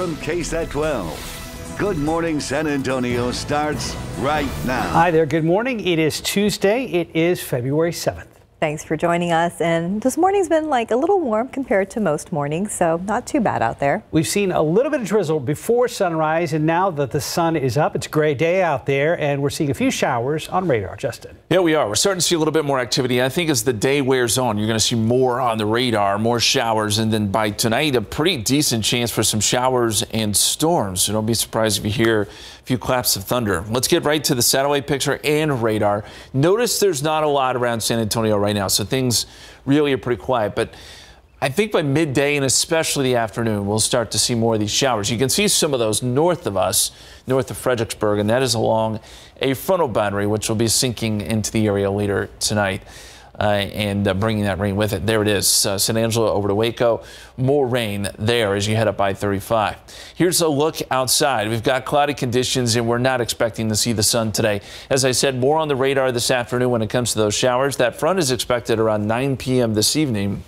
from KSAT 12. Good morning, San Antonio starts right now. Hi there. Good morning. It is Tuesday. It is February 7th. Thanks for joining us. And this morning's been like a little warm compared to most mornings, so not too bad out there. We've seen a little bit of drizzle before sunrise, and now that the sun is up, it's a gray day out there, and we're seeing a few showers on radar. Justin. Yeah, we are. We're starting to see a little bit more activity. I think as the day wears on, you're going to see more on the radar, more showers, and then by tonight, a pretty decent chance for some showers and storms. So don't be surprised if you hear a few claps of thunder. Let's get right to the satellite picture and radar. Notice there's not a lot around San Antonio right now, so things really are pretty quiet. But I think by midday and especially the afternoon, we'll start to see more of these showers. You can see some of those north of us, north of Fredericksburg, and that is along a frontal boundary, which will be sinking into the area later tonight. Uh, and uh, bringing that rain with it. There it is, uh, San Angelo over to Waco. More rain there as you head up I-35. Here's a look outside. We've got cloudy conditions and we're not expecting to see the sun today. As I said, more on the radar this afternoon when it comes to those showers. That front is expected around 9 p.m. this evening.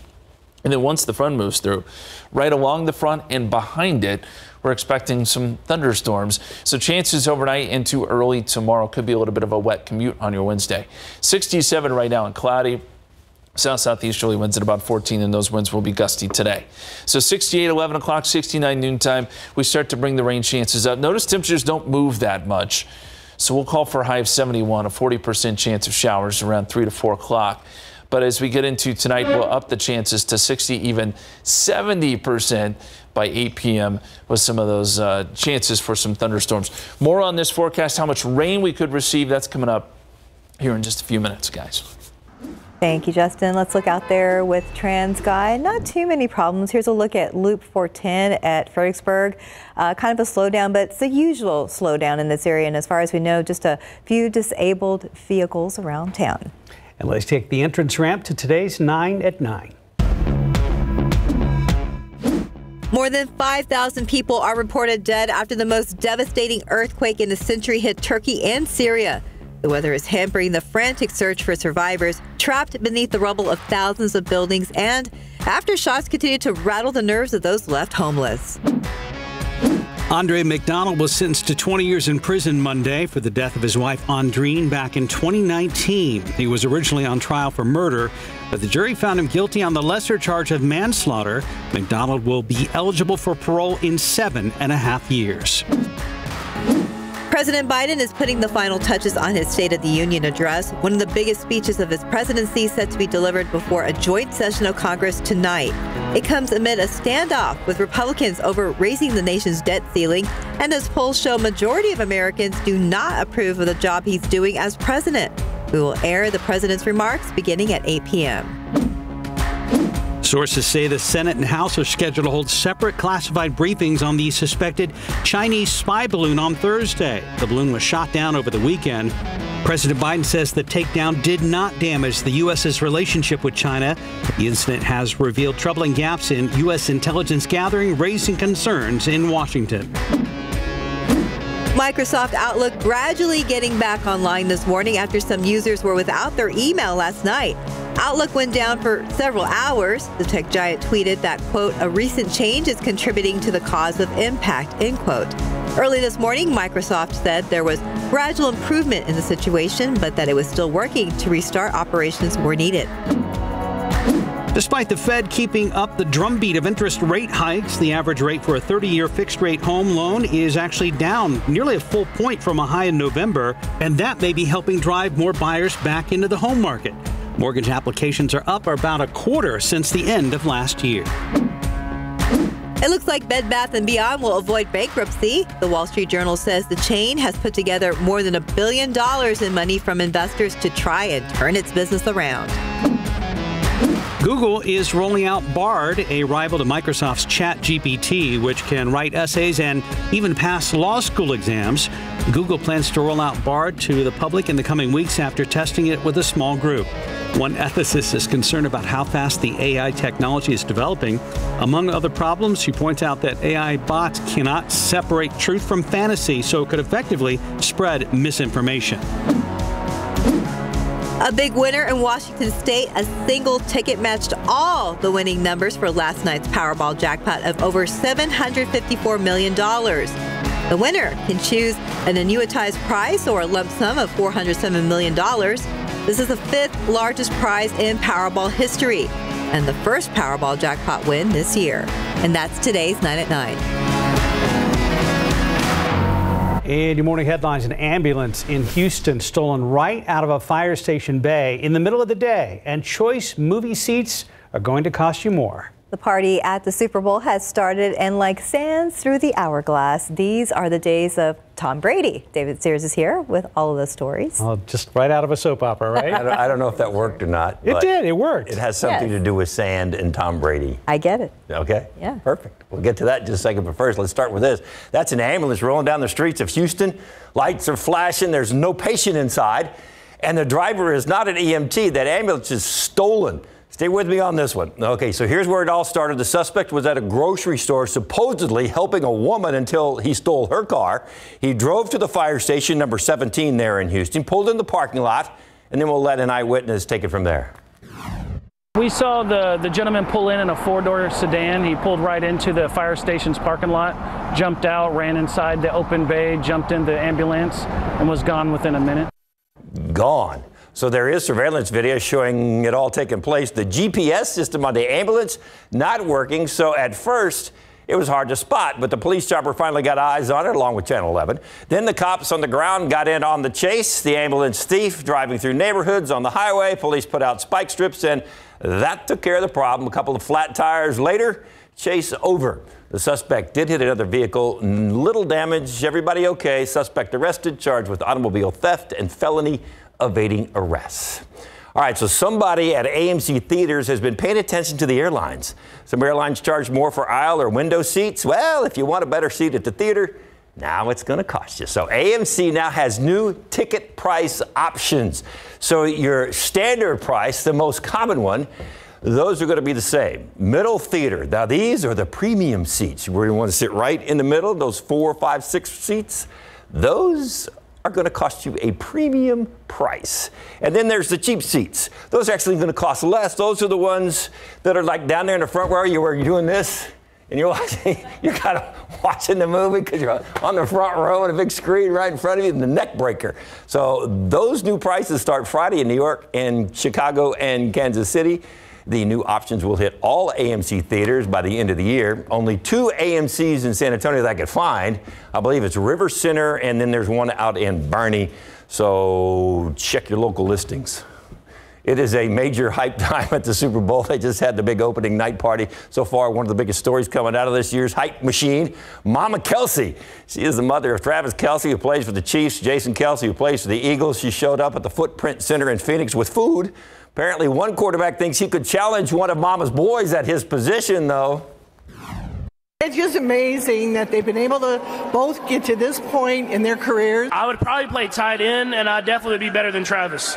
And then once the front moves through, right along the front and behind it, we're expecting some thunderstorms. So chances overnight into early tomorrow could be a little bit of a wet commute on your Wednesday. 67 right now and cloudy. South southeasterly winds at about 14, and those winds will be gusty today. So 68, 11 o'clock, 69 noontime. We start to bring the rain chances up. Notice temperatures don't move that much. So we'll call for a high of 71, a 40% chance of showers around 3 to 4 o'clock. But as we get into tonight, we'll up the chances to 60, even 70% by 8 p.m. with some of those uh, chances for some thunderstorms. More on this forecast, how much rain we could receive. That's coming up here in just a few minutes, guys. Thank you, Justin. Let's look out there with Trans TransGuide. Not too many problems. Here's a look at Loop 410 at Fredericksburg. Uh, kind of a slowdown, but it's the usual slowdown in this area. And as far as we know, just a few disabled vehicles around town. And let's take the entrance ramp to today's 9 at 9. More than 5,000 people are reported dead after the most devastating earthquake in a century hit Turkey and Syria. The weather is hampering the frantic search for survivors trapped beneath the rubble of thousands of buildings and aftershocks continue to rattle the nerves of those left homeless. Andre McDonald was sentenced to 20 years in prison Monday for the death of his wife Andreen back in 2019. He was originally on trial for murder, but the jury found him guilty on the lesser charge of manslaughter. McDonald will be eligible for parole in seven and a half years. President Biden is putting the final touches on his State of the Union address, one of the biggest speeches of his presidency set to be delivered before a joint session of Congress tonight. It comes amid a standoff with Republicans over raising the nation's debt ceiling, and as polls show, majority of Americans do not approve of the job he's doing as president. We will air the president's remarks beginning at 8 p.m. Sources say the Senate and House are scheduled to hold separate classified briefings on the suspected Chinese spy balloon on Thursday. The balloon was shot down over the weekend. President Biden says the takedown did not damage the U.S.'s relationship with China. The incident has revealed troubling gaps in U.S. intelligence gathering, raising concerns in Washington. Microsoft Outlook gradually getting back online this morning after some users were without their email last night. Outlook went down for several hours. The tech giant tweeted that, quote, a recent change is contributing to the cause of impact, end quote. Early this morning, Microsoft said there was gradual improvement in the situation, but that it was still working to restart operations where needed. Despite the Fed keeping up the drumbeat of interest rate hikes, the average rate for a 30 year fixed rate home loan is actually down nearly a full point from a high in November, and that may be helping drive more buyers back into the home market. Mortgage applications are up about a quarter since the end of last year. It looks like Bed Bath & Beyond will avoid bankruptcy. The Wall Street Journal says the chain has put together more than a billion dollars in money from investors to try and turn its business around. Google is rolling out Bard, a rival to Microsoft's ChatGPT, which can write essays and even pass law school exams. Google plans to roll out Bard to the public in the coming weeks after testing it with a small group. One ethicist is concerned about how fast the AI technology is developing. Among other problems, she points out that AI bots cannot separate truth from fantasy, so it could effectively spread misinformation. A big winner in Washington State, a single ticket matched all the winning numbers for last night's Powerball jackpot of over $754 million. The winner can choose an annuitized prize or a lump sum of $407 million. This is the fifth largest prize in Powerball history and the first Powerball jackpot win this year. And that's today's 9 at 9. And your morning headlines an ambulance in Houston stolen right out of a fire station bay in the middle of the day. And choice movie seats are going to cost you more. The party at the Super Bowl has started, and like sands through the hourglass, these are the days of Tom Brady. David Sears is here with all of the stories. Well, just right out of a soap opera, right? I, don't, I don't know if that worked or not. It but did. It worked. It has something Yes. to do with sand and Tom Brady. I get it. Okay? Yeah. Perfect. We'll get to that in just a second. But first, let's start with this. That's an ambulance rolling down the streets of Houston. Lights are flashing. There's no patient inside. And the driver is not an EMT. That ambulance is stolen. Stay with me on this one. Okay, so here's where it all started. The suspect was at a grocery store, supposedly helping a woman until he stole her car. He drove to the fire station, number 17 there in Houston, pulled in the parking lot, and then we'll let an eyewitness take it from there. We saw the, the gentleman pull in in a four door sedan. He pulled right into the fire station's parking lot, jumped out, ran inside the open bay, jumped in the ambulance, and was gone within a minute. gone. So there is surveillance video showing it all taking place. The GPS system on the ambulance not working. So at first, it was hard to spot, but the police chopper finally got eyes on it along with Channel 11. Then the cops on the ground got in on the chase. The ambulance thief driving through neighborhoods on the highway. Police put out spike strips and that took care of the problem. A couple of flat tires later, chase over. The suspect did hit another vehicle, little damage. Everybody okay. Suspect arrested, charged with automobile theft and felony evading arrests. All right, so somebody at AMC Theaters has been paying attention to the airlines. Some airlines charge more for aisle or window seats. Well, if you want a better seat at the theater, now it's going to cost you. So AMC now has new ticket price options. So your standard price, the most common one, those are going to be the same. Middle theater. Now these are the premium seats where you want to sit right in the middle. Those four, five, six seats. Those are going to cost you a premium price. And then there's the cheap seats. Those are actually going to cost less. Those are the ones that are like down there in the front row. You're, doing this and you're watching, you're kind of watching the movie because you're on the front row and a big screen right in front of you, and the neck breaker. So those new prices start Friday in New York and Chicago and Kansas City. The new options will hit all AMC theaters by the end of the year. Only two AMCs in San Antonio that I could find. I believe it's River Center, and then there's one out in Barney. So check your local listings. It is a major hype time at the Super Bowl. They just had the big opening night party. So far, one of the biggest stories coming out of this year's hype machine, Mama Kelce. She is the mother of Travis Kelce, who plays for the Chiefs, Jason Kelce, who plays for the Eagles. She showed up at the Footprint Center in Phoenix with food. Apparently, one quarterback thinks he could challenge one of Mama's boys at his position, though. It's just amazing that they've been able to both get to this point in their careers. I would probably play tight end, and I definitely would be better than Travis.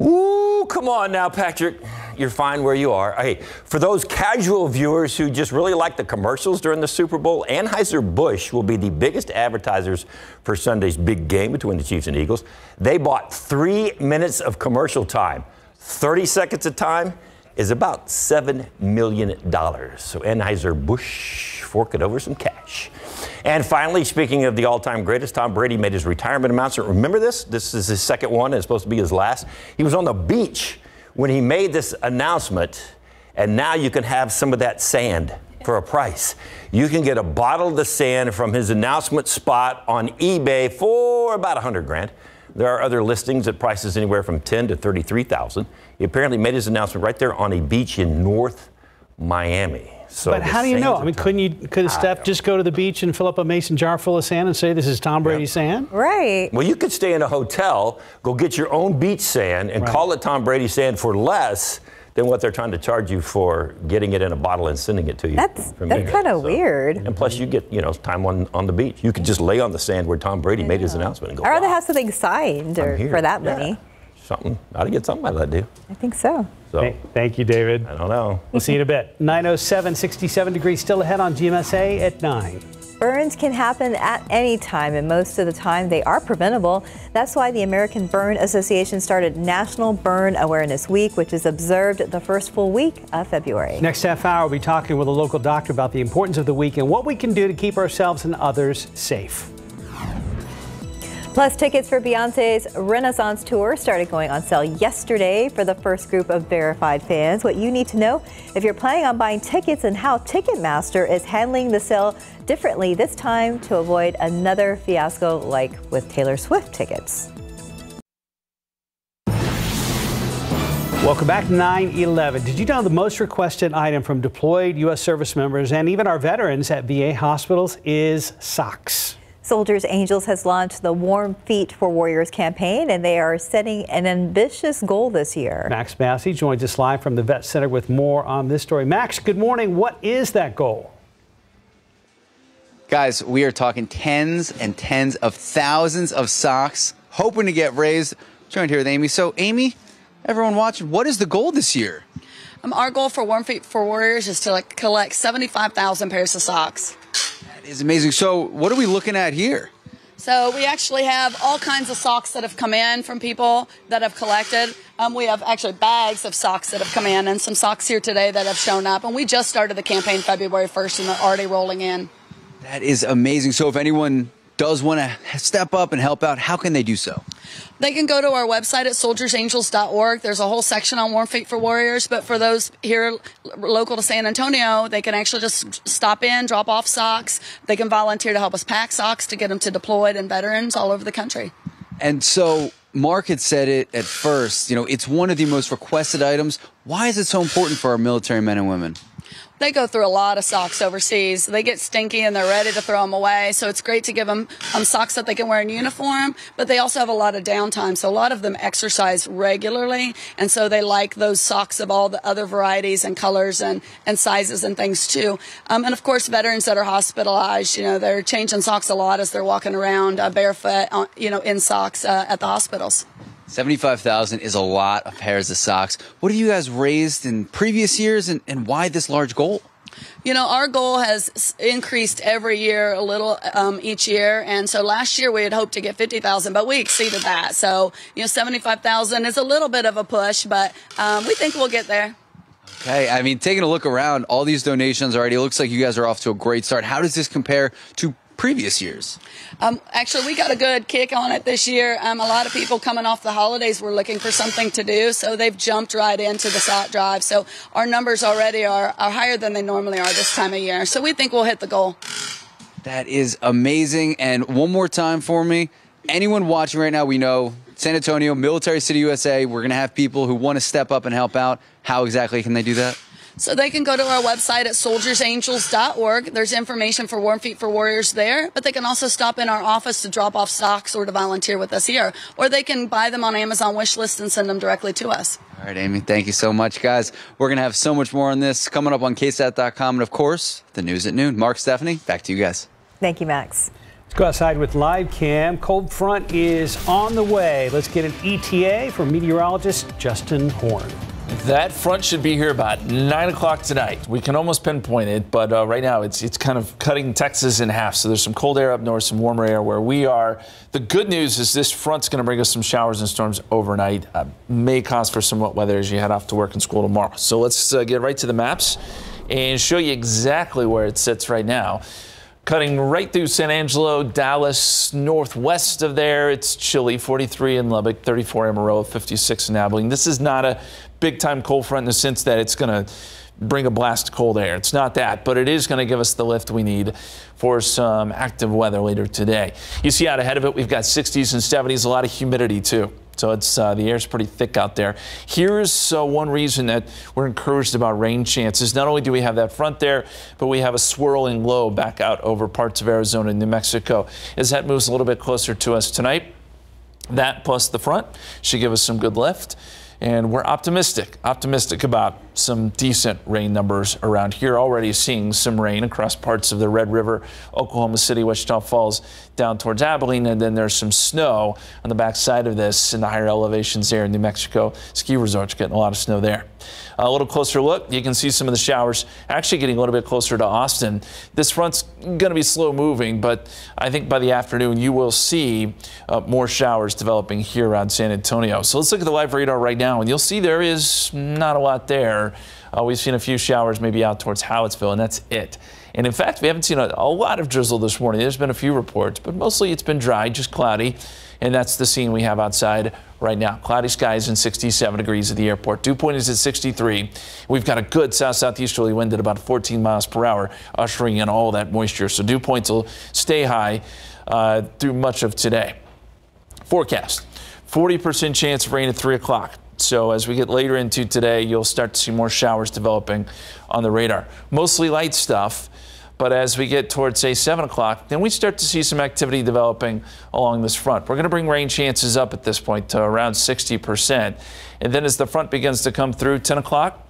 Ooh, come on now, Patrick. You're fine where you are. Hey, for those casual viewers who just really like the commercials during the Super Bowl, Anheuser-Busch will be the biggest advertisers for Sunday's big game between the Chiefs and Eagles. They bought three minutes of commercial time. 30 seconds of time is about $7 million. So Anheuser-Busch forking over some cash. And finally, speaking of the all-time greatest, Tom Brady made his retirement announcement. Remember this? This is his second one. and It's supposed to be his last. He was on the beach when he made this announcement, and now you can have some of that sand for a price. You can get a bottle of the sand from his announcement spot on eBay for about 100 grand. There are other listings at prices anywhere from 10 to 33,000. He apparently made his announcement right there on a beach in North Miami. So but how do you know? I mean, couldn't you? Could Steph just go to the beach and fill up a mason jar full of sand and say this is Tom Brady's sand? Right. Well, you could stay in a hotel, go get your own beach sand, and Right. call it Tom Brady sand for less than what they're trying to charge you for getting it in a bottle and sending it to you. That's from that's kind of So- weird. And plus, you get you know time on, on the beach. You could just lay on the sand where Tom Brady made his announcement and go. I'd rather "Wow, have something signed or for that Yeah. Money. Something. I'd get something out of that deal. I think so. So Th- Thank you, David. I don't know. We'll see you in a bit. 907, 67 degrees still ahead on GMSA at 9. Burns can happen at any time, and most of the time they are preventable. That's why the American Burn Association started National Burn Awareness Week, which is observed the first full week of February. Next half hour, we'll be talking with a local doctor about the importance of the week and what we can do to keep ourselves and others safe. Plus, tickets for Beyonce's Renaissance Tour started going on sale yesterday for the first group of verified fans. What you need to know if you're planning on buying tickets and how Ticketmaster is handling the sale differently this time to avoid another fiasco like with Taylor Swift tickets. Welcome back to 9-11. Did you know the most requested item from deployed U.S. service members and even our veterans at VA hospitals is socks? Soldiers Angels has launched the Warm Feet for Warriors campaign, and they are setting an ambitious goal this year. Max Massey joins us live from the Vet Center with more on this story. Max, good morning. What is that goal? Guys, we are talking tens and tens of thousands of socks, hoping to get raised. Joined here with Amy. So, Amy, everyone watching, what is the goal this year? Um, our goal for Warm Feet for Warriors is to like, collect 75,000 pairs of socks is amazing. So, what are we looking at here? So we actually have all kinds of socks that have come in from people that have collected. Um, we have actually bags of socks that have come in and some socks here today that have shown up. And we just started the campaign February 1st and they're already rolling in. That is amazing. So if anyone does want to step up and help out, how can they do so? They can go to our website at soldiersangels.org. There's a whole section on Warm Feet for Warriors, but for those here local to San Antonio, they can actually just stop in, drop off socks. They can volunteer to help us pack socks to get them to deployed and veterans all over the country. And so Mark had said it at first, you know, it's one of the most requested items. Why is it so important for our military men and women? They go through a lot of socks overseas. They get stinky and they're ready to throw them away. So it's great to give them um, socks that they can wear in uniform, but they also have a lot of downtime. So a lot of them exercise regularly. And so they like those socks of all the other varieties and colors and, and sizes and things too. Um, and of course, veterans that are hospitalized, you know, they're changing socks a lot as they're walking around uh, barefoot, uh, you know, in socks uh, at the hospitals. 75,000 is a lot of pairs of socks. What have you guys raised in previous years and, and why this large goal? You know, our goal has increased every year a little um, each year. And so last year we had hoped to get 50,000, but we exceeded that. So, you know, 75,000 is a little bit of a push, but um, we think we'll get there. Okay, I mean, taking a look around, all these donations already, looks like you guys are off to a great start. How does this compare to previous years? Um, actually, we got a good kick on it this year. Um, a lot of people coming off the holidays were looking for something to do, so they've jumped right into the sock drive. So our numbers already are, are higher than they normally are this time of year. So we think we'll hit the goal. That is amazing. And one more time for me, anyone watching right now, we know San Antonio, Military City, USA, we're going to have people who want to step up and help out. How exactly can they do that? So they can go to our website at soldiersangels.org. There's information for Warm Feet for Warriors there, but they can also stop in our office to drop off socks or to volunteer with us here. Or they can buy them on Amazon wish list and send them directly to us. All right, Amy, thank you so much, guys. We're going to have so much more on this coming up on ksat.com and, of course, the news at noon. Mark, Stephanie, back to you guys. Thank you, Max. Let's go outside with live cam. Cold front is on the way. Let's get an ETA from meteorologist Justin Horn. That front should be here about 9 o'clock tonight. We can almost pinpoint it, but uh, right now it's, it's kind of cutting Texas in half. So there's some cold air up north, some warmer air where we are. The good news is this front's going to bring us some showers and storms overnight. Uh, may cause for some wet weather as you head off to work and school tomorrow. So let's uh, get right to the maps and show you exactly where it sits right now cutting right through San Angelo, Dallas, northwest of there. It's chilly, 43 in Lubbock, 34 Amarillo, 56 in Abilene. This is not a big time cold front in the sense that it's going to bring a blast of cold air. It's not that, but it is going to give us the lift we need for some active weather later today. You see out ahead of it, we've got 60s and 70s, a lot of humidity too. So it's uh, the air's pretty thick out there. Here's uh, one reason that we're encouraged about rain chances. Not only do we have that front there, but we have a swirling low back out over parts of Arizona and New Mexico. As that moves a little bit closer to us tonight, that plus the front should give us some good lift. And we're optimistic, optimistic about some decent rain numbers around here. Already seeing some rain across parts of the Red River, Oklahoma City, Wichita Falls, down towards Abilene, and then there's some snow on the backside of this in the higher elevations there in New Mexico. Ski resorts getting a lot of snow there. A little closer look, you can see some of the showers actually getting a little bit closer to Austin. This front's going to be slow moving, but I think by the afternoon you will see uh, more showers developing here around San Antonio. So let's look at the live radar right now, and you'll see there is not a lot there. Uh, we've seen a few showers maybe out towards Hallettsville, and that's it. And in fact, we haven't seen a, a lot of drizzle this morning. There's been a few reports, but mostly it's been dry, just cloudy. And that's the scene we have outside right now. Cloudy skies and 67 degrees at the airport. Dew point is at 63. We've got a good south southeasterly wind at about 14 miles per hour, ushering in all that moisture. So dew points will stay high uh, through much of today. Forecast 40% chance of rain at 3 o'clock. So as we get later into today, you'll start to see more showers developing on the radar. Mostly light stuff. But as we get towards, say, 7 o'clock, then we start to see some activity developing along this front. We're going to bring rain chances up at this point to around 60%. And then as the front begins to come through 10 o'clock,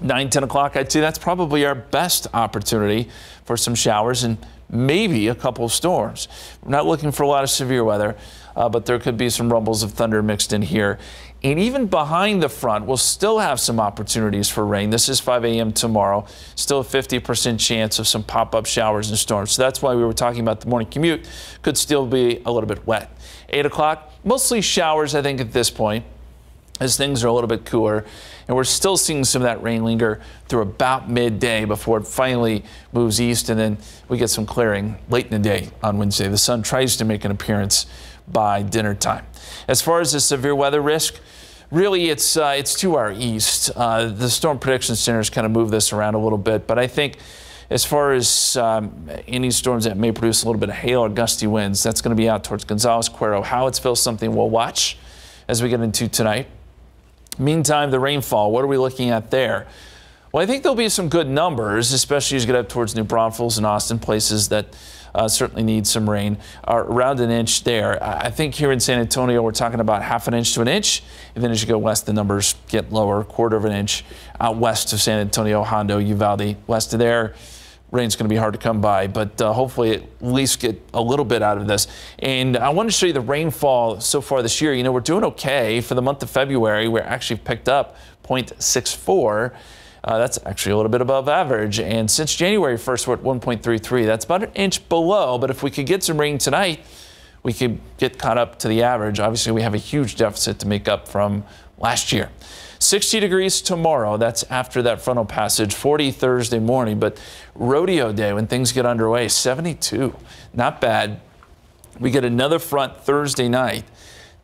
9, 10 o'clock, I'd say that's probably our best opportunity for some showers and maybe a couple of storms. We're not looking for a lot of severe weather, uh, but there could be some rumbles of thunder mixed in here. And even behind the front, we'll still have some opportunities for rain. This is 5 a.m. tomorrow. Still a 50% chance of some pop up showers and storms. So that's why we were talking about the morning commute could still be a little bit wet. 8 o'clock, mostly showers, I think, at this point, as things are a little bit cooler. And we're still seeing some of that rain linger through about midday before it finally moves east. And then we get some clearing late in the day on Wednesday. The sun tries to make an appearance by dinner time. As far as the severe weather risk, really it's uh, it's to our east. Uh, the Storm Prediction Center has kind of moved this around a little bit, but I think as far as um, any storms that may produce a little bit of hail or gusty winds, that's going to be out towards Gonzales, Cuero, Hallettsville, something we'll watch as we get into tonight. Meantime, the rainfall, what are we looking at there? Well, I think there'll be some good numbers, especially as you get up towards New Braunfels and Austin, places that uh, certainly need some rain. Uh, around an inch there. I think here in San Antonio, we're talking about half an inch to an inch. And then as you go west, the numbers get lower, quarter of an inch out west of San Antonio, Hondo, Uvalde. West of there, rain's going to be hard to come by, but uh, hopefully at least get a little bit out of this. And I want to show you the rainfall so far this year. You know, we're doing okay for the month of February. We're actually picked up 0.64. Uh, that's actually a little bit above average. And since January 1st, we're at 1.33. That's about an inch below. But if we could get some rain tonight, we could get caught up to the average. Obviously, we have a huge deficit to make up from last year. 60 degrees tomorrow. That's after that frontal passage. 40 Thursday morning. But rodeo day, when things get underway, 72. Not bad. We get another front Thursday night.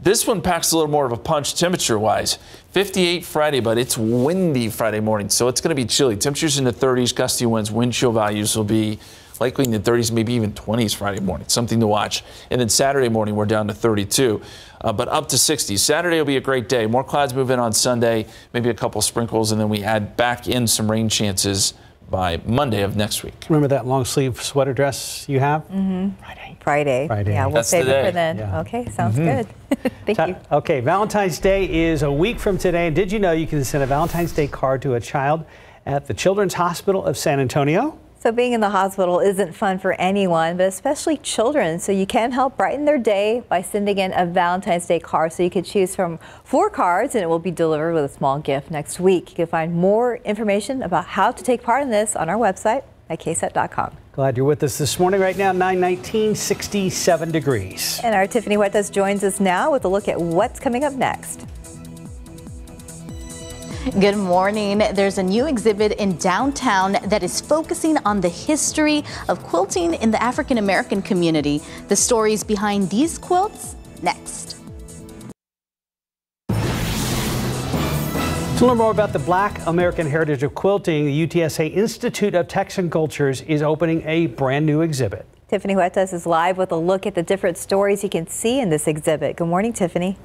This one packs a little more of a punch temperature wise. 58 Friday, but it's windy Friday morning, so it's going to be chilly. Temperatures in the 30s, gusty winds, wind chill values will be likely in the 30s, maybe even 20s Friday morning. Something to watch. And then Saturday morning, we're down to 32, uh, but up to 60. Saturday will be a great day. More clouds move in on Sunday, maybe a couple sprinkles, and then we add back in some rain chances by Monday of next week. Remember that long sleeve sweater dress you have? Mm-hmm. Friday. Friday. Friday. Yeah, we'll That's save the it for then. Yeah. Okay, sounds Mhm. good. Thank you. Okay, Valentine's Day is a week from today. And did you know you can send a Valentine's Day card to a child at the Children's Hospital of San Antonio? So being in the hospital isn't fun for anyone, but especially children. So you can help brighten their day by sending in a Valentine's Day card. So you can choose from four cards and it will be delivered with a small gift next week. You can find more information about how to take part in this on our website at ksat.com. Glad you're with us this morning. Right now, 919, 67 degrees. And our Tiffany Huertas joins us now with a look at what's coming up next. Good morning. There's a new exhibit in downtown that is focusing on the history of quilting in the African American community. The stories behind these quilts next. To learn more about the Black American heritage of quilting, the UTSA Institute of Texan Cultures is opening a brand new exhibit. Tiffany Huertas is live with a look at the different stories you can see in this exhibit. Good morning, Tiffany.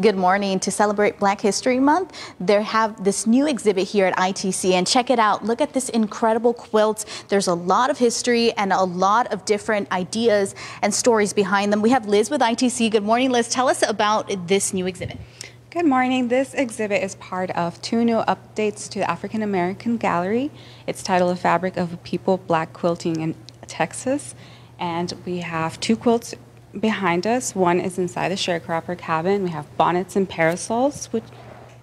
Good morning. To celebrate Black History Month, they have this new exhibit here at ITC and check it out. Look at this incredible quilt. There's a lot of history and a lot of different ideas and stories behind them. We have Liz with ITC. Good morning, Liz. Tell us about this new exhibit. Good morning. This exhibit is part of two new updates to the African American Gallery. It's titled The Fabric of People Black Quilting in Texas. And we have two quilts behind us. One is inside the sharecropper cabin. We have bonnets and parasols, which,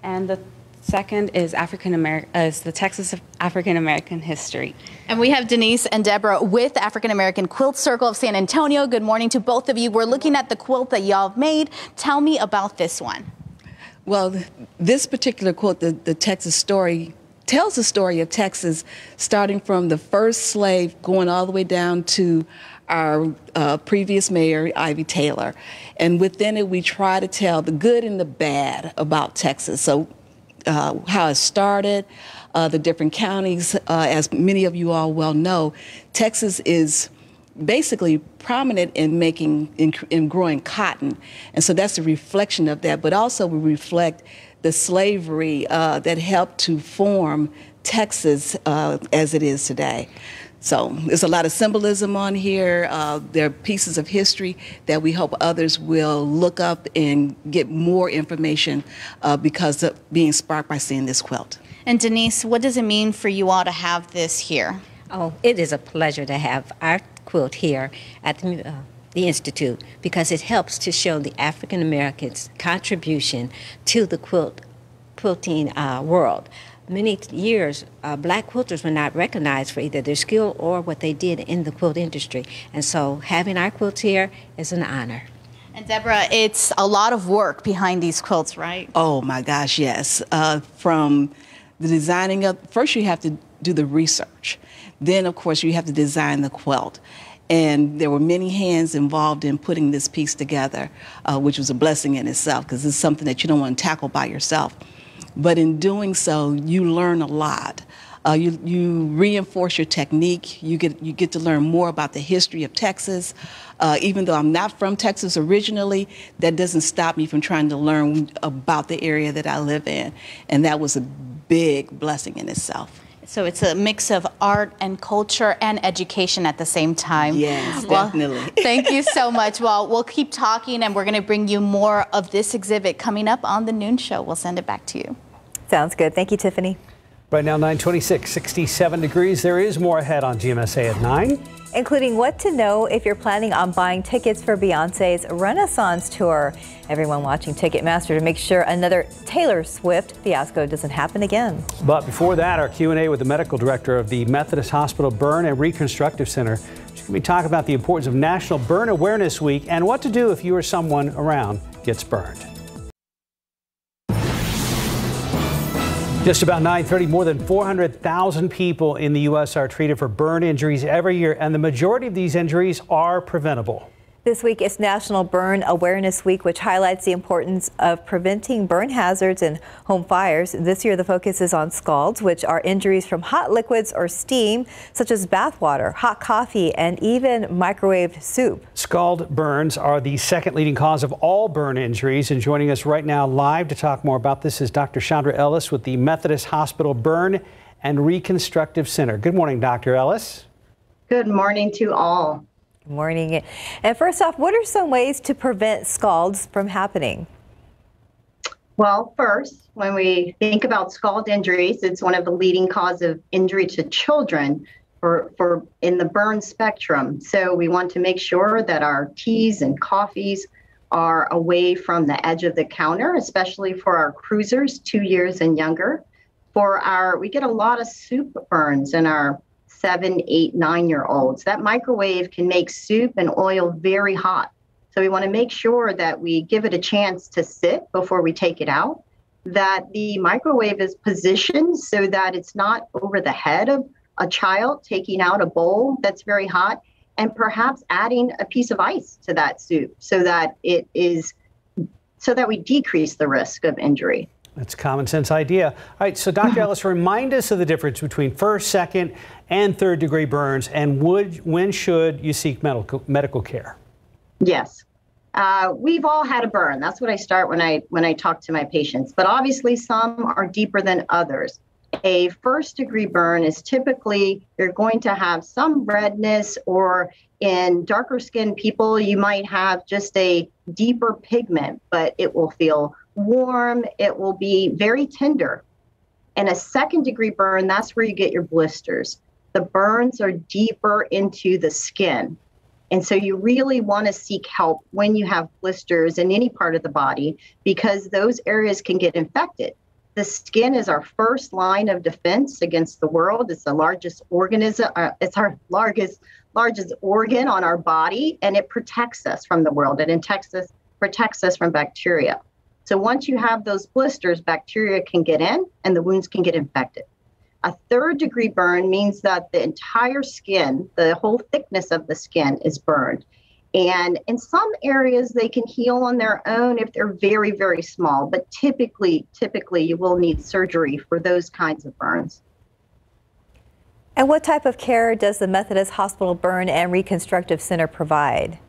and the second is African American uh, is the Texas of African American history. And we have Denise and Deborah with African American Quilt Circle of San Antonio. Good morning to both of you. We're looking at the quilt that y'all made. Tell me about this one. Well, this particular quilt, the, the Texas story, tells the story of Texas starting from the first slave going all the way down to our uh, previous mayor, Ivy Taylor. And within it, we try to tell the good and the bad about Texas. So, uh, how it started, uh, the different counties, uh, as many of you all well know, Texas is basically prominent in making in, in, growing cotton and so that's a reflection of that but also we reflect the slavery uh, that helped to form texas uh, as it is today so there's a lot of symbolism on here. Uh, there are pieces of history that we hope others will look up and get more information uh, because of being sparked by seeing this quilt. And Denise, what does it mean for you all to have this here? Oh, it is a pleasure to have our quilt here at the, uh, the Institute because it helps to show the African Americans' contribution to the quilt quilting uh, world many years, uh, black quilters were not recognized for either their skill or what they did in the quilt industry. And so having our quilts here is an honor. And Deborah, it's a lot of work behind these quilts, right? Oh my gosh, yes. Uh, from the designing of, first you have to do the research. Then, of course, you have to design the quilt. And there were many hands involved in putting this piece together, uh, which was a blessing in itself because it's something that you don't want to tackle by yourself. But in doing so, you learn a lot. Uh, you, you reinforce your technique. You get, you get to learn more about the history of Texas. Uh, even though I'm not from Texas originally, that doesn't stop me from trying to learn about the area that I live in. And that was a big blessing in itself. So it's a mix of art and culture and education at the same time. Yes, well, definitely. thank you so much. Well, we'll keep talking and we're going to bring you more of this exhibit coming up on the noon show. We'll send it back to you. Sounds good. Thank you, Tiffany. Right now, 926, 67 degrees. There is more ahead on GMSA at 9 including what to know if you're planning on buying tickets for Beyonce's Renaissance tour. Everyone watching Ticketmaster to make sure another Taylor Swift fiasco doesn't happen again. But before that, our Q&A with the medical director of the Methodist Hospital Burn and Reconstructive Center. She's going to be talking about the importance of National Burn Awareness Week and what to do if you or someone around gets burned. Just about 9:30, more than 400,000 people in the U.S. are treated for burn injuries every year, and the majority of these injuries are preventable. This week is National Burn Awareness Week, which highlights the importance of preventing burn hazards and home fires. This year, the focus is on scalds, which are injuries from hot liquids or steam, such as bathwater, hot coffee, and even microwaved soup. Scald burns are the second leading cause of all burn injuries. And joining us right now live to talk more about this is Dr. Chandra Ellis with the Methodist Hospital Burn and Reconstructive Center. Good morning, Dr. Ellis. Good morning to all morning. And first off, what are some ways to prevent scalds from happening? Well, first, when we think about scald injuries, it's one of the leading cause of injury to children for, for in the burn spectrum. So we want to make sure that our teas and coffees are away from the edge of the counter, especially for our cruisers, two years and younger. For our, we get a lot of soup burns in our seven, eight, nine year olds. That microwave can make soup and oil very hot. So we want to make sure that we give it a chance to sit before we take it out, that the microwave is positioned so that it's not over the head of a child taking out a bowl that's very hot, and perhaps adding a piece of ice to that soup so that it is so that we decrease the risk of injury. That's a common sense idea. All right, so Dr. Ellis, remind us of the difference between first, second, and third degree burns, and would, when should you seek medical, medical care? Yes. Uh, we've all had a burn. That's what I start when I when I talk to my patients. But obviously, some are deeper than others. A first degree burn is typically you're going to have some redness, or in darker skinned people, you might have just a deeper pigment, but it will feel warm, it will be very tender. And a second degree burn, that's where you get your blisters. The burns are deeper into the skin. And so you really want to seek help when you have blisters in any part of the body because those areas can get infected. The skin is our first line of defense against the world. It's the largest organism. Uh, it's our largest largest organ on our body, and it protects us from the world. It protects us protects us from bacteria. So once you have those blisters, bacteria can get in, and the wounds can get infected. A third degree burn means that the entire skin, the whole thickness of the skin, is burned. And in some areas, they can heal on their own if they're very, very small. But typically, typically, you will need surgery for those kinds of burns. And what type of care does the Methodist Hospital Burn and Reconstructive Center provide?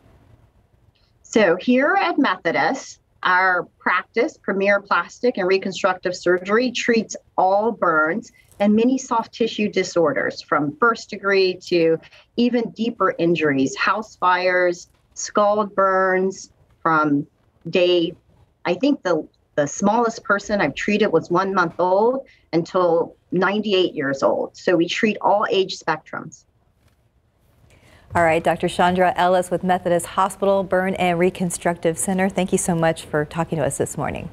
So here at Methodist, our practice, Premier Plastic and Reconstructive Surgery, treats all burns and many soft tissue disorders from first degree to even deeper injuries, house fires, scald burns from day, I think the, the smallest person I've treated was one month old until 98 years old. So we treat all age spectrums. All right, Dr. Chandra Ellis with Methodist Hospital Burn and Reconstructive Center. Thank you so much for talking to us this morning.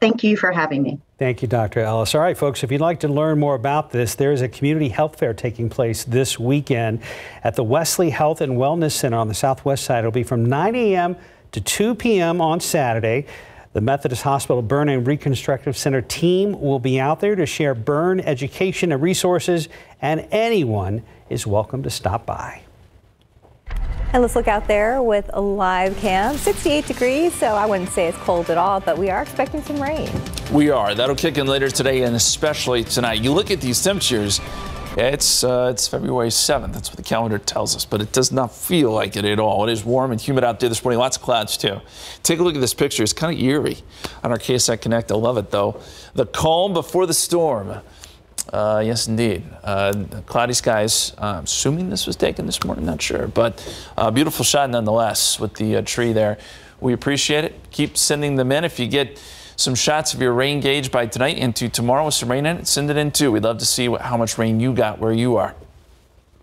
Thank you for having me. Thank you, Dr. Ellis. All right, folks, if you'd like to learn more about this, there is a community health fair taking place this weekend at the Wesley Health and Wellness Center on the southwest side. It'll be from 9 a.m. to 2 p.m. on Saturday. The Methodist Hospital Burn and Reconstructive Center team will be out there to share burn education and resources, and anyone is welcome to stop by. And let's look out there with a live cam. 68 degrees, so I wouldn't say it's cold at all, but we are expecting some rain. We are. That'll kick in later today and especially tonight. You look at these temperatures. It's uh, it's February 7th. That's what the calendar tells us, but it does not feel like it at all. It is warm and humid out there this morning. Lots of clouds too. Take a look at this picture. It's kind of eerie on our KSAT Connect. I love it though. The calm before the storm. Uh, yes, indeed. Uh, cloudy skies. I'm assuming this was taken this morning. Not sure, but uh, beautiful shot nonetheless with the uh, tree there. We appreciate it. Keep sending them in. If you get some shots of your rain gauge by tonight into tomorrow with some rain in it, send it in too. We'd love to see what, how much rain you got where you are.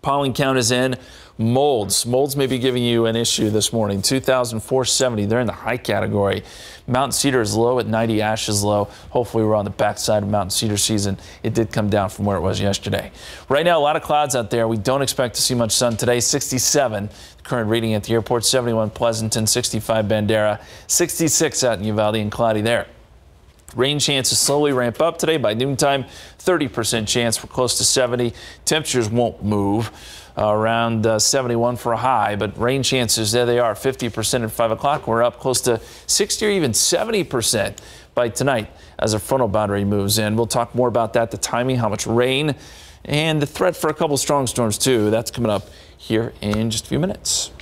Pollen count is in. Molds. Molds may be giving you an issue this morning. 2,470. They're in the high category. Mountain Cedar is low at 90. Ash is low. Hopefully, we're on the backside of Mountain Cedar season. It did come down from where it was yesterday. Right now, a lot of clouds out there. We don't expect to see much sun today. 67. Current reading at the airport 71 Pleasanton, 65 Bandera, 66 out in Uvalde and cloudy there. Rain chances slowly ramp up today by noontime. 30% chance for close to 70. Temperatures won't move. Uh, around uh, 71 for a high, but rain chances, there they are, 50% at 5 o'clock. We're up close to 60 or even 70% by tonight as a frontal boundary moves in. We'll talk more about that, the timing, how much rain, and the threat for a couple strong storms, too. That's coming up here in just a few minutes.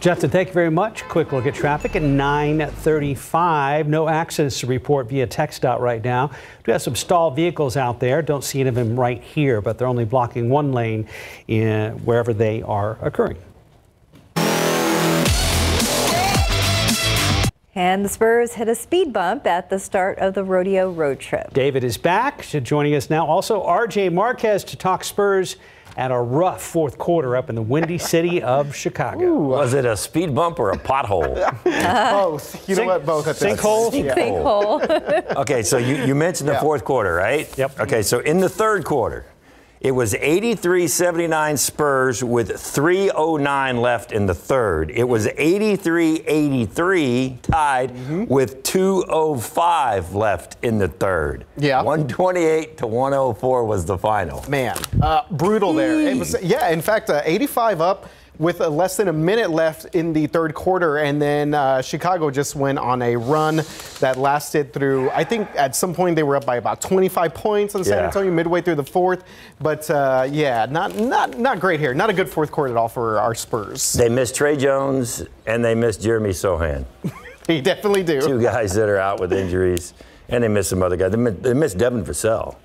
Justin, thank you very much. Quick look at traffic at 935. No accidents to report via TxDOT right now. We have some stalled vehicles out there. Don't see any of them right here, but they're only blocking one lane in wherever they are occurring. And the Spurs hit a speed bump at the start of the rodeo road trip. David is back. To joining us now. Also, RJ Marquez to talk Spurs at a rough fourth quarter up in the windy city of Chicago. Ooh, was it a speed bump or a pothole? both. You know what? Both. Sinkhole. Sinkhole. okay, so you, you mentioned the Yeah. fourth quarter, right? Yep. Okay, so in the third quarter, it was 83-79 Spurs with 309 left in the third. It was 83-83 tied Mm-hmm. with 205 left in the third. Yeah. 128 to 104 was the final. Man, uh, brutal there. It was, yeah, in fact, uh, 85 up with less than a minute left in the third quarter, and then uh, Chicago just went on a run that lasted through. I think at some point they were up by about 25 points on San Yeah. Antonio midway through the fourth. But uh, yeah, not not not great here. Not a good fourth quarter at all for our Spurs. They missed Tre Jones and they missed Jeremy Sochan. They definitely do. Two guys that are out with injuries, and they missed some other guys. They missed Devin Vassell.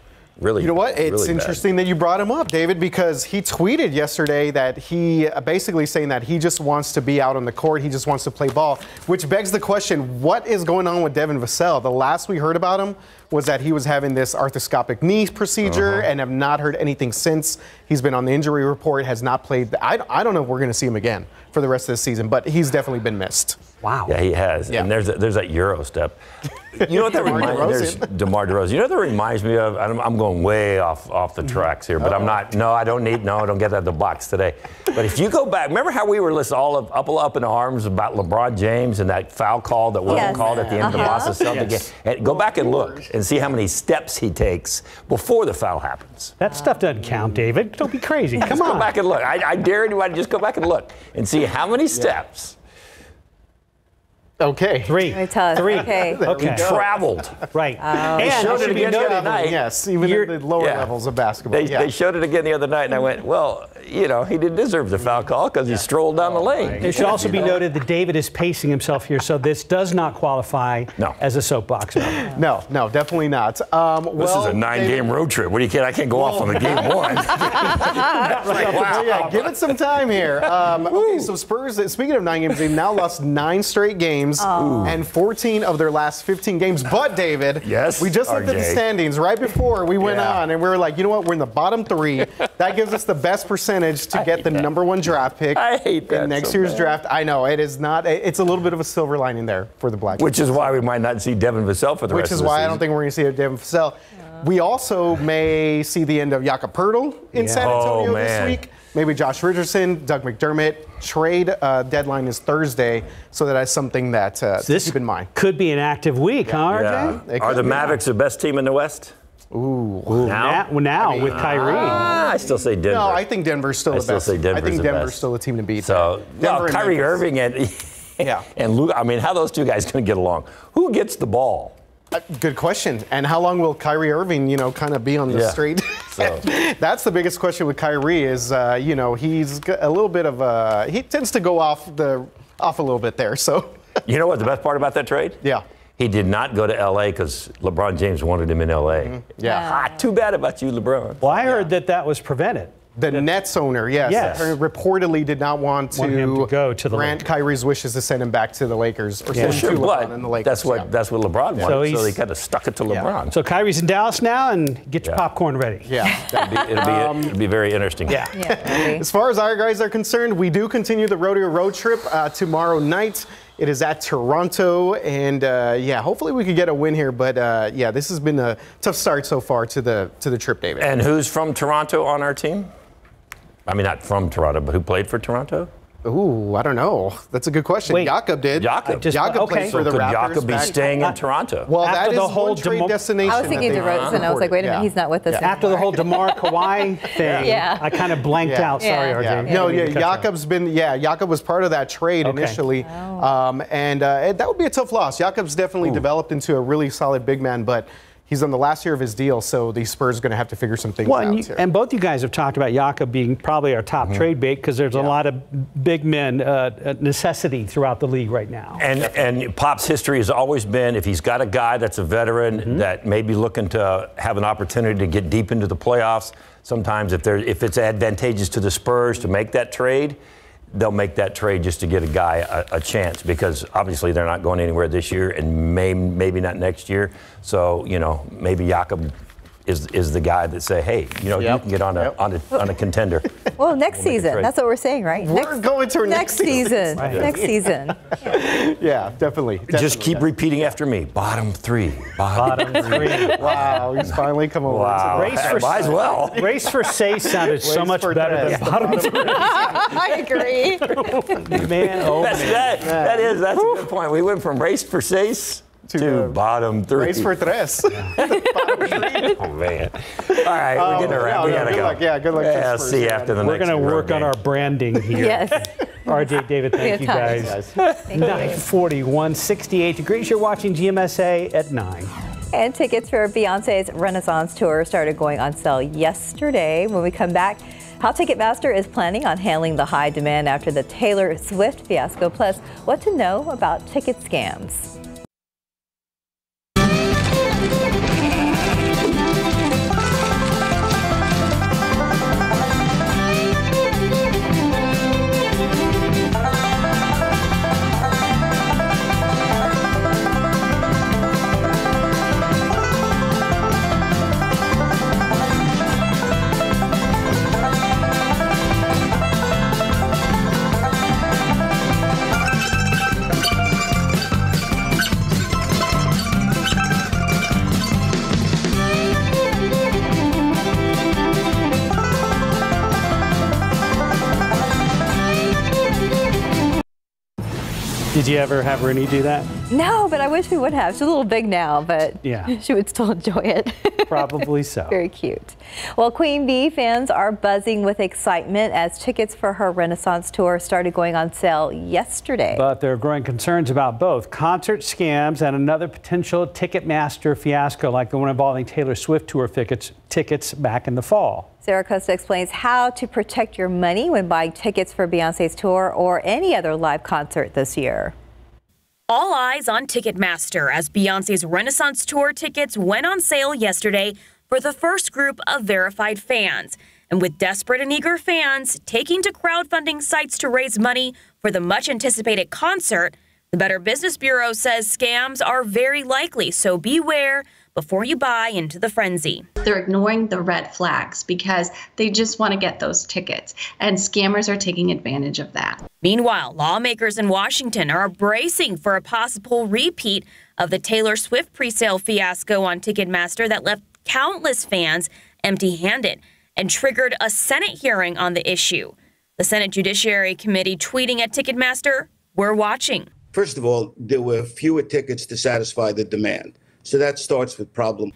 Really, You know what? It's really bad. interesting that you brought him up, David, because he tweeted yesterday that he uh, basically saying that he just wants to be out on the court. He just wants to play ball, which begs the question: What is going on with Devin Vassell? The last we heard about him was that he was having this arthroscopic knee procedure, Uh-huh. and have not heard anything since. He's been on the injury report, has not played. I, I don't know if we're going to see him again for the rest of the season, but he's definitely been missed. Wow. Yeah, he has. Yeah. And there's there's that Euro step. You know what that reminds me? There's DeMar DeRozan. You know what that reminds me of? I'm, I'm going way off off Mm-hmm. the tracks here, but I'm not. No, I don't need. No, I don't get out of the box today. But if you go back, remember how we were listening all of, up up in arms about LeBron James and that foul call that wasn't Yes. called at the end of the Uh-huh. Boston Celtics Yes. game? And go back and look and see how many steps he takes before the foul happens. That stuff doesn't count, David. Don't be crazy. Come Just on. go back and look. I, I dare anybody to just go back and look and see how many steps Okay. Three. Very tough. Three. Okay. he Okay. traveled. Right. They and showed it it again the other night. Yes, even You're- at the lower Yeah. levels of basketball. They, yeah. they showed it again the other night, and I went, well, you know, he didn't deserve the foul call because he strolled down the lane. It should also be noted that David is pacing himself here, so this does not qualify No. as a soapbox. moment. no, no, definitely not. Um, This is a nine-game road trip. What do you can? I can't go off on the game one. Well, yeah, give it some time here. Um, okay, so Spurs, speaking of nine games, they've now lost nine straight games Oh. and 14 of their last 15 games. But, David, Yes, we just looked at the standings right before we went Yeah. on, and we were like, you know what? We're in the bottom three. That gives us the best percentage to get the number one draft pick I hate that in next so year's bad. draft. I know, it is not, it's a little bit of a silver lining there for the Black Which is why we might not see Devin Vassell for the which rest of the Which is why season. I don't think we're going to see Devin Vassell. We also may see the end of Jakob Poeltl in Yeah. San Antonio Oh, this week. Maybe Josh Richardson, Doug McDermott. Trade uh, deadline is Thursday, so that is something that uh, to This keep in mind. could be an active week, huh, Yeah. RJ? Are the be. Mavericks the best team in the West? Ooh. Now, now with Kyrie. Ah, I still say Denver. No, I think Denver's still I the still best. say I Denver's think the Denver's best. still the team to beat. So, Denver well, Kyrie Memphis. Irving and Yeah. and Luke. I mean, how those two guys going to get along? Who gets the ball? Uh, good question. And how long will Kyrie Irving, you know, kind of be on the Yeah. street? So- That's the biggest question with Kyrie is, uh, you know, he's a little bit of a, he tends to go off the, off a little bit there. So, You know what the best part about that trade? yeah. He did not go to L.A. because LeBron James wanted him in L.A. Mm-hmm. Yeah. Ah, too bad about you, LeBron. Well, I heard that that was prevented. The Nets owner, yes, Yes. reportedly did not want to, Want to go to the grant Lakers. Kyrie's wishes to send him back to the Lakers or Yeah. send him Sure, to LeBron but and the Lakers. that's what yeah. that's what LeBron wanted. So So, he's- they kind of stuck it to LeBron. So Kyrie's in Dallas now, and get your Yeah. popcorn ready. yeah. it'll, be, it'll, be, it'll be very interesting. Yeah. Yeah. As far as our guys are concerned, we do continue the rodeo road trip uh, tomorrow night. It is at Toronto, and uh, yeah, hopefully we could get a win here. But uh, yeah, this has been a tough start so far to the to the trip, David. And who's from Toronto on our team? I mean, not from Toronto, but who played for Toronto? Ooh, I don't know. That's a good question. Wait. Jakob did. Jakob. Just- Jakob okay. played So for the could Raptors. Jakob be back- staying in Toronto? Well, After that is the one whole trade demo- destination. I was thinking that they DeRozan. I was like, wait a minute, Yeah. he's not with us. Yeah. After the whole DeMar Kawhi thing, Yeah. I kind of blanked Yeah. out. Sorry, Yeah. RJ. Yeah. No, yeah, to cut you off. Jakob's been, yeah, Jakob was part of that trade Okay. initially. Um, and uh, that would be a tough loss. Jakob's definitely developed into a really solid big man, but he's on the last year of his deal, so the Spurs are going to have to figure some things Well, out and, you, here. and both you guys have talked about Jakob being probably our top trade bait because there's a lot of big men uh, uh, necessity throughout the league right now. And and Pop's history has always been if he's got a guy that's a veteran Mm-hmm. that may be looking to have an opportunity to get deep into the playoffs. Sometimes if there if it's advantageous to the Spurs to make that trade, they'll make that trade just to get a guy a, a chance because obviously they're not going anywhere this year and may maybe not next year. So you know maybe Jakob. Is, is the guy that say, hey, you know, you can get on a, Yep. on a on a contender. Well, next We'll season. That's what we're saying, right? We're next, going to our next season. Right. Next season. yeah, definitely. Just definitely. keep repeating after me. Bottom three. Bottom, Bottom three. Wow, he's finally come over. Wow. Race for Might as well. Race for say sounded so much better dress. than bottom three. I agree. Man, oh That's, man. that, that is, that's a good point. We went from race for Sace to, To, uh, bottom three. Race for tres. Oh, man. All right, Oh, we're getting around. no, we no, got to good go. luck. Yeah, good luck to the Yeah, see you after the We're next going to road work on our branding here. yes. RJ, David, thank you We have time. guys. 941, 68 degrees. You're watching GMSA at 9. And tickets for Beyonce's Renaissance tour started going on sale yesterday. When we come back, how Ticketmaster is planning on handling the high demand after the Taylor Swift fiasco, plus what to know about ticket scams. Did you ever have Rooney do that? No, but I wish we would have. She's a little big now, but Yeah. she would still enjoy it. Probably so. Very cute. Well, Queen Bee fans are buzzing with excitement as tickets for her Renaissance tour started going on sale yesterday. But there are growing concerns about both concert scams and another potential Ticketmaster fiasco like the one involving Taylor Swift tour tickets, tickets back in the fall. Sarah Acosta explains how to protect your money when buying tickets for Beyonce's tour or any other live concert this year. All eyes on Ticketmaster as Beyonce's Renaissance Tour tickets went on sale yesterday for the first group of verified fans. And with desperate and eager fans taking to crowdfunding sites to raise money for the much anticipated concert, the Better Business Bureau says scams are very likely, so beware before you buy into the frenzy. They're ignoring the red flags because they just want to get those tickets, and scammers are taking advantage of that. Meanwhile, lawmakers in Washington are bracing for a possible repeat of the Taylor Swift presale fiasco on Ticketmaster that left countless fans empty handed and triggered a Senate hearing on the issue. The Senate Judiciary Committee tweeting at Ticketmaster, We're watching. First of all, there were fewer tickets to satisfy the demand. So that starts with problem.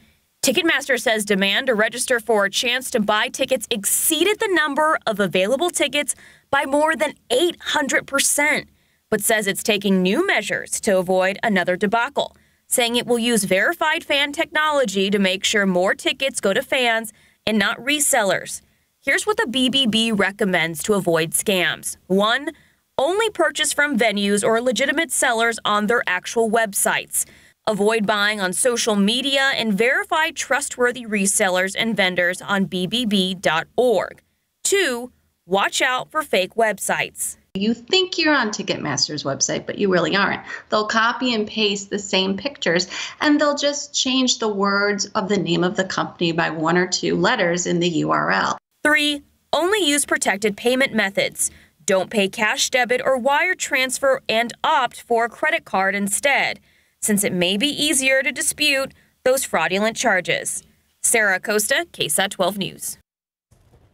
Ticketmaster says demand to register for a chance to buy tickets exceeded the number of available tickets by more than 800%, but says it's taking new measures to avoid another debacle, saying it will use verified fan technology to make sure more tickets go to fans and not resellers. Here's what the BBB recommends to avoid scams. One, only purchase from venues or legitimate sellers on their actual websites. Avoid buying on social media and verify trustworthy resellers and vendors on BBB.org. Two, watch out for fake websites. You think you're on Ticketmaster's website, but you really aren't. They'll copy and paste the same pictures and they'll just change the words of the name of the company by one or two letters in the URL. Three, only use protected payment methods. Don't pay cash debit or wire transfer and opt for a credit card instead since it may be easier to dispute those fraudulent charges. Sarah Acosta, KSAT 12 News.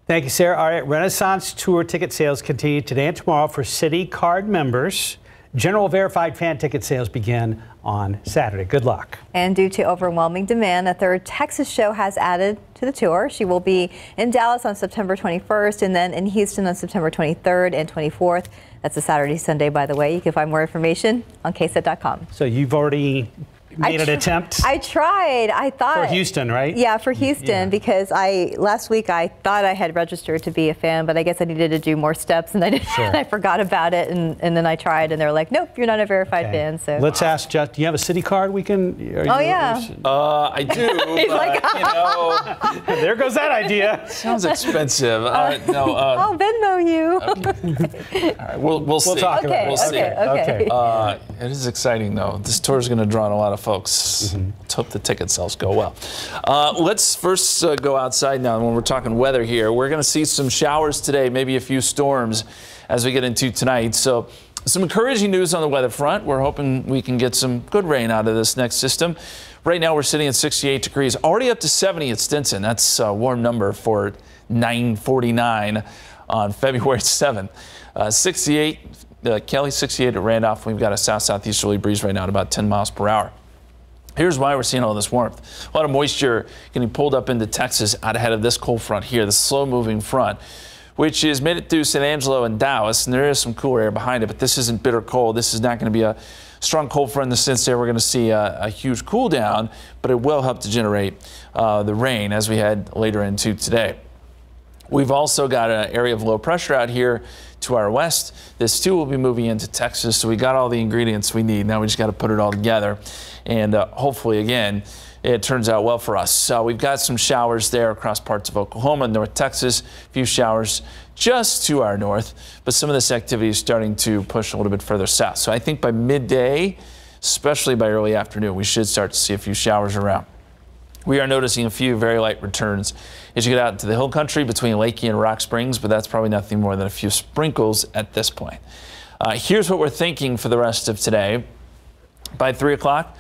Thank you, Sarah. All right, Renaissance Tour ticket sales continue today and tomorrow for Citi Card members. General verified fan ticket sales begin on Saturday. Good luck. And due to overwhelming demand, a third Texas show has added to the tour. She will be in Dallas on September 21st and then in Houston on September 23rd and 24th. That's a Saturday, Sunday, by the way. You can find more information on KSAT.com. So you've already made I an attempt I tried. I thought for Houston, right? Yeah, for Houston Yeah. because I last week I thought I had registered to be a fan, but I guess I needed to do more steps and I did, Sure. and I forgot about it and, and then I tried and they're like, nope, you're not a verified Okay. fan. So Let's ask Jeff. Do you have a Citi card we can? are Oh, you- yeah. Uh, I do, He's but like, you know, there goes that idea. sounds expensive. Uh, no, uh, I'll Venmo you. all right, we'll we'll see. talk about it. We'll see. Okay, okay, okay. Uh, it is exciting though. This tour is going to draw in a lot of folks. Let's hope the ticket sales go well. Uh, let's first uh, go outside now. When we're talking weather here, we're going to see some showers today, maybe a few storms as we get into tonight. So. Some encouraging news on the weather front. We're hoping we can get some good rain out of this next system. Right now we're sitting at 68 degrees, already up to 70 at Stinson. That's a warm number for 949 on February 7th. Uh, 68, uh, Kelly 68 at Randolph. We've got a south southeasterly breeze right now at about 10 miles per hour. Here's why we're seeing all this warmth. A lot of moisture getting pulled up into Texas out ahead of this cold front here, the slow moving front, which has made it through San Angelo and Dallas, and there is some cooler air behind it, but this isn't bitter cold. This is not going to be a strong cold front in the sense that we're going to see a, a huge cool down, but it will help to generate uh, the rain as we head later into today. We've also got an area of low pressure out here to our west. This too will be moving into Texas, so we got all the ingredients we need. Now we just got to put it all together, and uh, hopefully, again, it turns out well for us. So we've got some showers there across parts of Oklahoma, North Texas, a few showers just to our north, but some of this activity is starting to push a little bit further south. So I think by midday, especially by early afternoon, we should start to see a few showers around. We are noticing a few very light returns as you get out into the hill country between Leakey and Rock Springs, but that's probably nothing more than a few sprinkles at this point. Uh, here's what we're thinking for the rest of today. By 3 o'clock,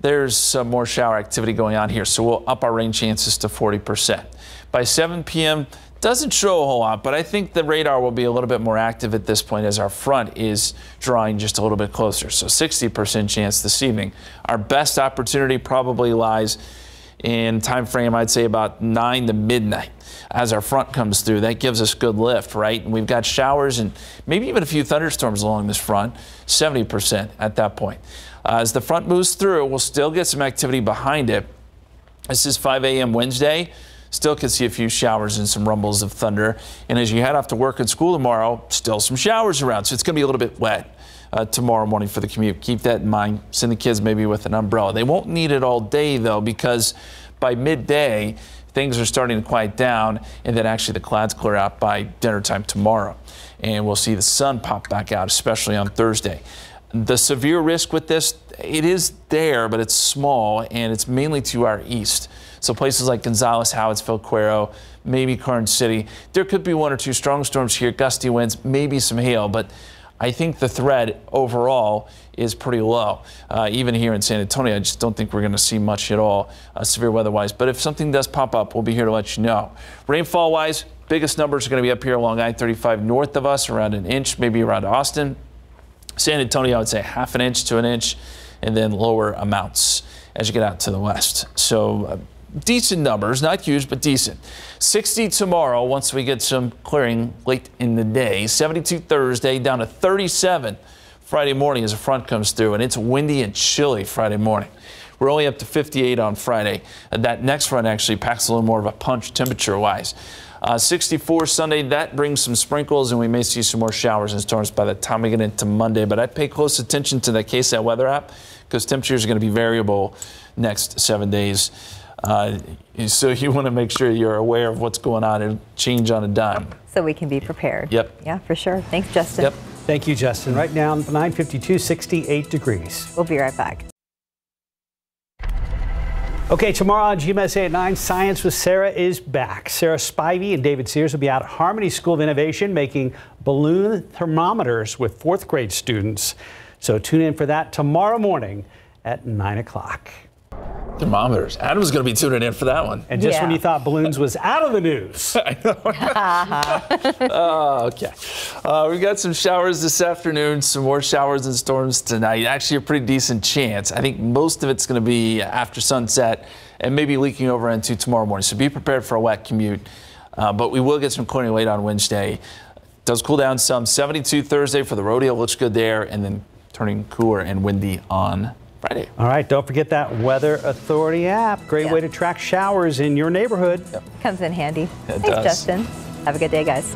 there's some more shower activity going on here, so we'll up our rain chances to 40%. By 7 p.m., Doesn't show a whole lot, but I think the radar will be a little bit more active at this point as our front is drawing just a little bit closer. So 60% chance this evening. Our best opportunity probably lies in time frame, I'd say about 9 to midnight as our front comes through. That gives us good lift, right? And we've got showers and maybe even a few thunderstorms along this front, 70% at that point. Uh, as the front moves through, we'll still get some activity behind it. This is 5 a.m. Wednesday. Still could see a few showers and some rumbles of thunder. And as you head off to work and school tomorrow, still some showers around. So it's going to be a little bit wet. Uh, tomorrow morning for the commute. Keep that in mind. Send the kids maybe with an umbrella. They won't need it all day though, because by midday, things are starting to quiet down, and then actually the clouds clear out by dinner time tomorrow. And we'll see the sun pop back out, especially on Thursday. The severe risk with this, it is there, but it's small, and it's mainly to our east. So places like Gonzales, Hallettsville, Cuero, maybe Karnes City. There could be one or two strong storms here, gusty winds, maybe some hail, but I think the threat overall is pretty low. Uh, even here in San Antonio, I just don't think we're going to see much at all uh, severe weather-wise. But if something does pop up, we'll be here to let you know. Rainfall-wise, biggest numbers are going to be up here along I-35 north of us, around an inch, maybe around Austin. San Antonio, I would say half an inch to an inch, and then lower amounts as you get out to the west. So uh, decent numbers, not huge, but decent. 60 tomorrow once we get some clearing late in the day. 72 Thursday, down to 37 Friday morning as a front comes through, and it's windy and chilly Friday morning. We're only up to 58 on Friday. And that next front actually packs a little more of a punch temperature wise. Uh, 64 Sunday, that brings some sprinkles, and we may see some more showers and storms by the time we get into Monday. But I'd pay close attention to the KSAT weather app because temperatures are going to be variable next seven days. Uh, so you want to make sure you're aware of what's going on and change on a dime. So we can be prepared. Yep. Yeah, for sure. Thanks, Justin. Yep. Thank you, Justin. Right now, 952, 68 degrees. We'll be right back. Okay, tomorrow on GMSA at 9, Science with Sarah is back. Sarah Spivey and David Sears will be out at Harmony School of Innovation making balloon thermometers with fourth grade students. So tune in for that tomorrow morning at 9 o'clock. Thermometers. Adam's going to be tuning in for that one. And just Yeah. when you thought balloons was out of the news. I Oh, okay. Uh, we've got some showers this afternoon, some more showers and storms tonight. Actually, a pretty decent chance. I think most of it's going to be after sunset and maybe leaking over into tomorrow morning. So be prepared for a wet commute. Uh, but we will get some clearing late on Wednesday. Does cool down some. 72 Thursday for the rodeo. Looks good there. And then turning cooler and windy on Friday. All right, don't forget that Weather Authority app. Great way to track showers in your neighborhood. Comes in handy. It Thanks, does. Justin. Have a good day, guys.